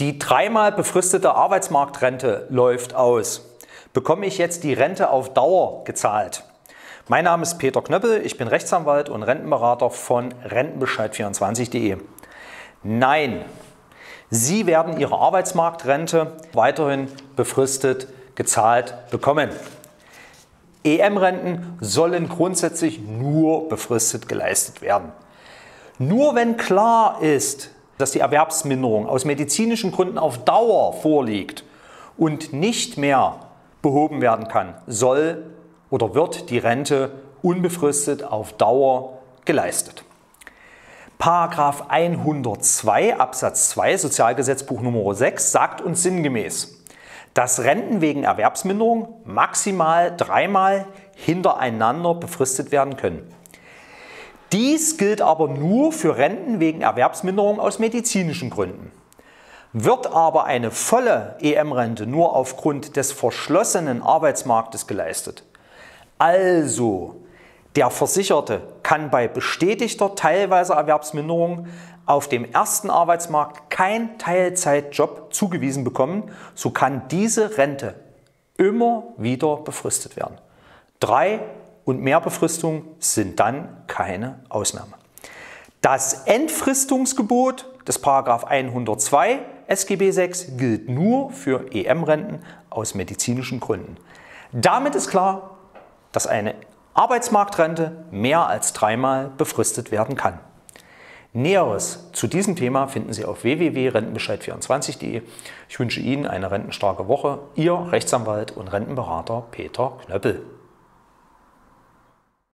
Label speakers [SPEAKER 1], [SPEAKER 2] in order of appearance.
[SPEAKER 1] Die dreimal befristete Arbeitsmarktrente läuft aus. Bekomme ich jetzt die Rente auf Dauer gezahlt? Mein Name ist Peter Knöppel, ich bin Rechtsanwalt und Rentenberater von Rentenbescheid24.de. Nein, Sie werden Ihre Arbeitsmarktrente weiterhin befristet gezahlt bekommen. EM-Renten sollen grundsätzlich nur befristet geleistet werden. Nur wenn klar ist, dass die Erwerbsminderung aus medizinischen Gründen auf Dauer vorliegt und nicht mehr behoben werden kann, soll oder wird die Rente unbefristet auf Dauer geleistet. Paragraph 102 Absatz 2 Sozialgesetzbuch Nummer 6 sagt uns sinngemäß, dass Renten wegen Erwerbsminderung maximal dreimal hintereinander befristet werden können. Dies gilt aber nur für Renten wegen Erwerbsminderung aus medizinischen Gründen. Wird aber eine volle EM-Rente nur aufgrund des verschlossenen Arbeitsmarktes geleistet, also der Versicherte kann bei bestätigter teilweiser Erwerbsminderung auf dem ersten Arbeitsmarkt kein Teilzeitjob zugewiesen bekommen, so kann diese Rente immer wieder befristet werden. Drei und mehr Befristungen sind dann keine Ausnahme. Das Entfristungsgebot des 102 SGB 6 gilt nur für EM-Renten aus medizinischen Gründen. Damit ist klar, dass eine Arbeitsmarktrente mehr als dreimal befristet werden kann. Näheres zu diesem Thema finden Sie auf www.rentenbescheid24.de. Ich wünsche Ihnen eine rentenstarke Woche. Ihr Rechtsanwalt und Rentenberater Peter Knöppel.